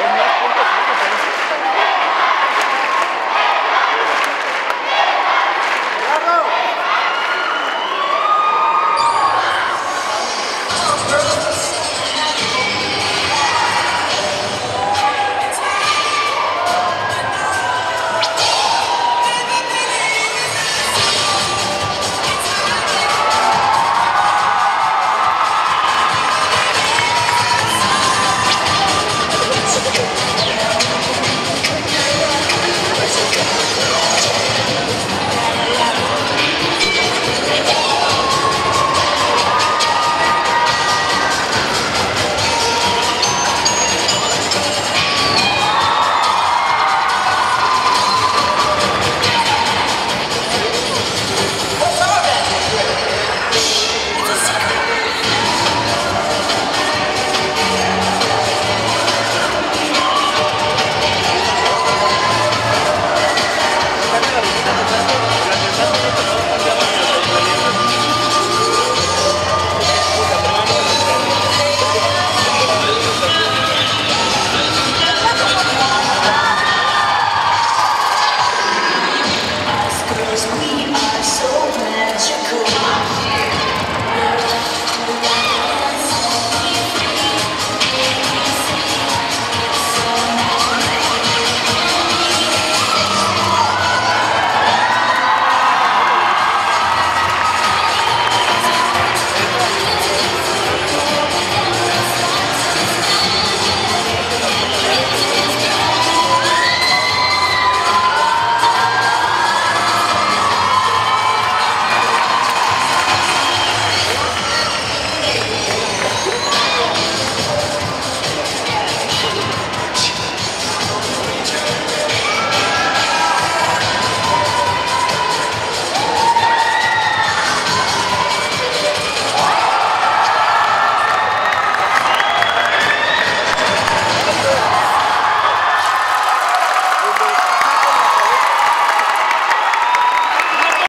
Thank you. because we are